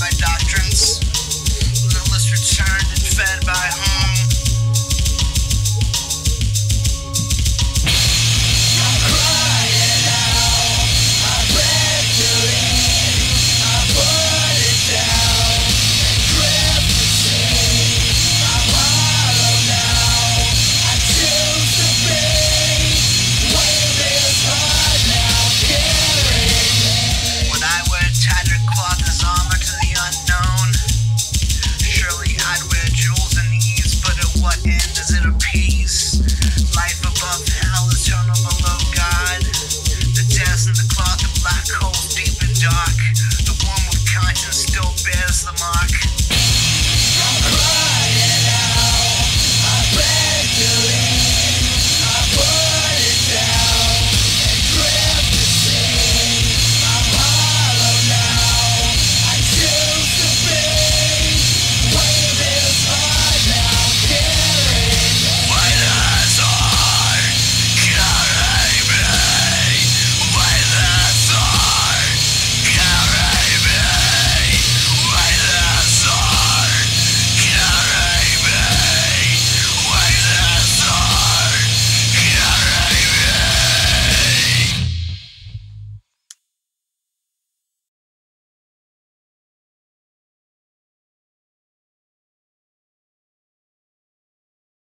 my doctor.